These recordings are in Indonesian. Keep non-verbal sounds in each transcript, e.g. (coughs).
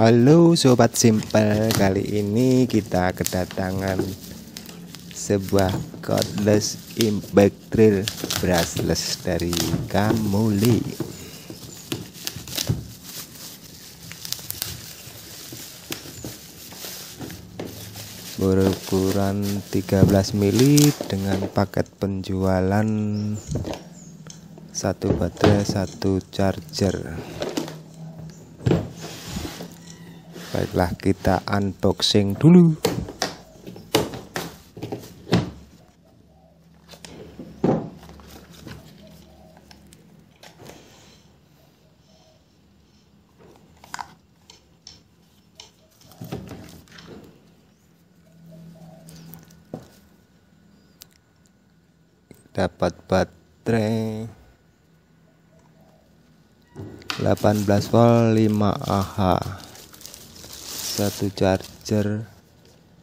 Halo sobat simpel, kali ini kita kedatangan sebuah cordless impact drill brushless dari Kamuli. Berukuran 13 mili dengan paket penjualan satu baterai satu charger baiklah kita unboxing dulu. Dapat baterai 18 volt 5 Ah satu charger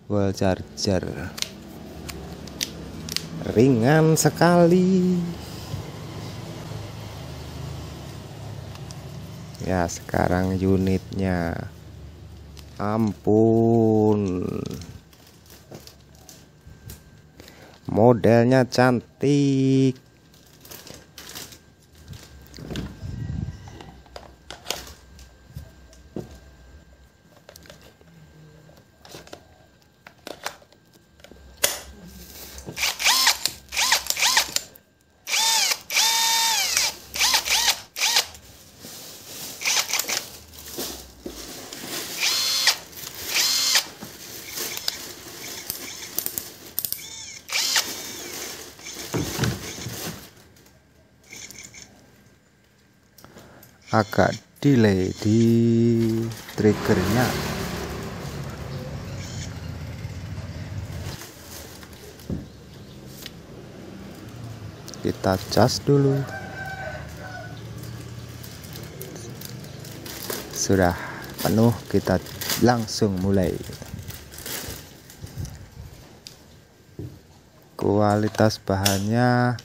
wall charger. Ringan sekali. Ya sekarang unitnya. Ampun. Modelnya cantik agak delay di triggernya. Kita cas dulu. Sudah penuh kita langsung mulai. Kualitas bahannya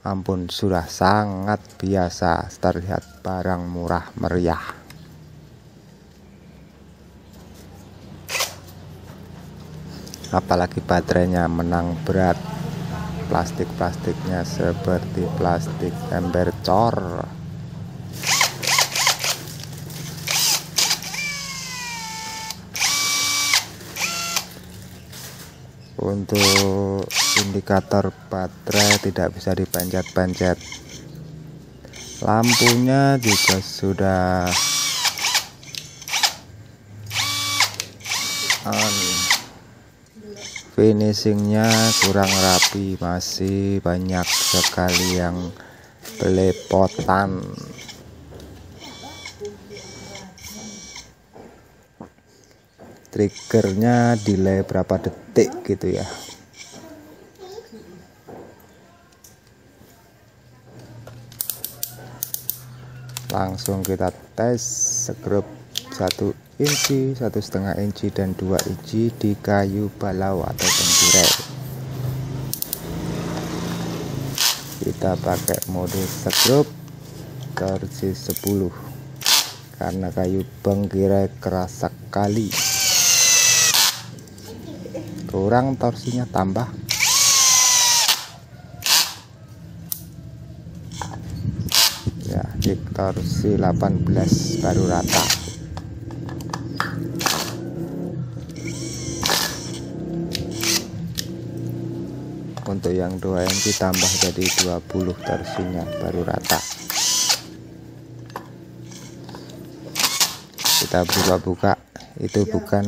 ampun sudah sangat biasa terlihat barang murah meriah. Apalagi baterainya menang berat. Plastik-plastiknya seperti plastik ember cor untuk indikator baterai tidak bisa dipencet-pencet lampunya juga sudah on. Finishingnya kurang rapi masih banyak sekali yang belepotan triggernya delay berapa detik gitu ya. Langsung kita tes sekrup satu inci satu setengah inci dan dua inci di kayu balau atau tirai kita pakai mode sekrup versi 10 karena kayu bengkirai keras sekali kurang torsinya tambah. Ya di torsi 18 baru rata. Untuk yang 2 inch tambah jadi 20 torsinya baru rata. Kita buka-buka. Itu bukan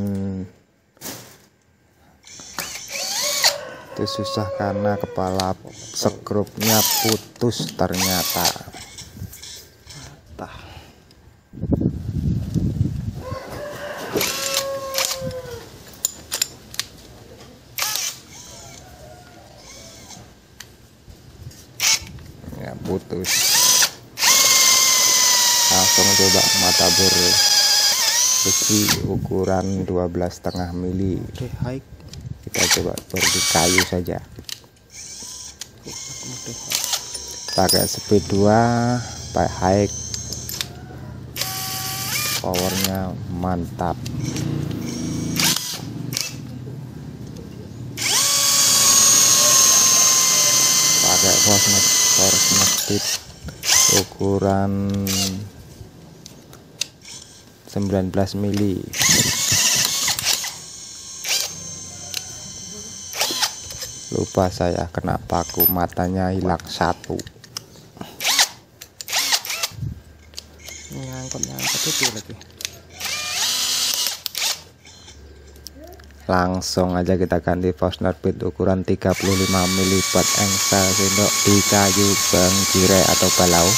itu susah karena kepala skrupnya putus ternyata. Ya putus. Langsung coba mata ber besi ukuran 12,5 mili. Kita coba di kayu saja. Pakai speed 2 pakai high. Powernya mantap. Pakai force force ukuran 19 mili lupa saya kena paku matanya hilang satu? Ngangkut ngangkut itu lagi langsung aja kita ganti Fosner bit ukuran 35 mili buat engsel sendok di kayu bangkire atau balau.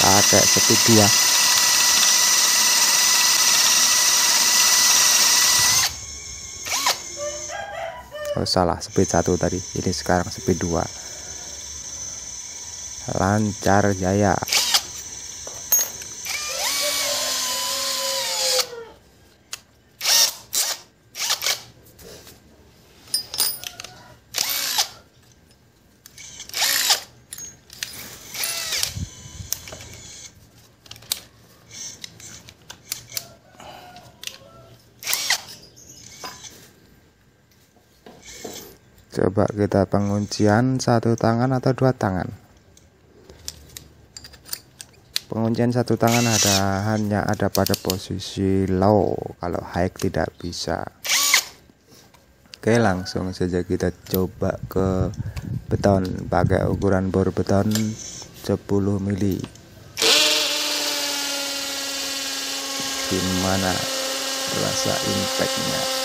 Pakai speed 2 oh salah speed 1 tadi. Ini sekarang speed 2 lancar jaya coba kita penguncian satu tangan atau dua tangan? Penguncian satu tangan ada hanya ada pada posisi low. Kalau high tidak bisa. Oke langsung saja kita coba ke beton. Pakai ukuran bor beton 10 mili. Gimana rasa impactnya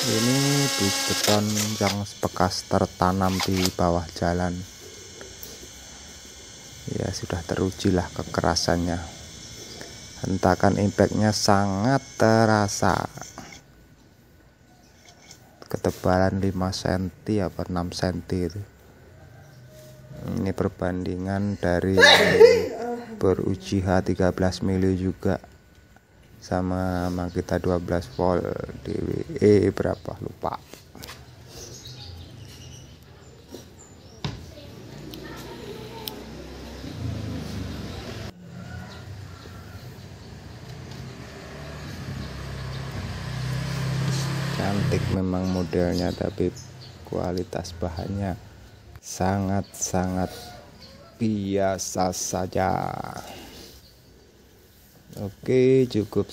ini bis beton yang bekas tertanam di bawah jalan. Ya sudah teruji lah kekerasannya. Hentakan impactnya sangat terasa. Ketebalan 5 cm apa 6 cm itu. Ini perbandingan dari (coughs) beruji H13 mili juga sama kita 12 volt di WE berapa? Lupa. Cantik memang modelnya tapi kualitas bahannya sangat-sangat biasa saja Oke, cukup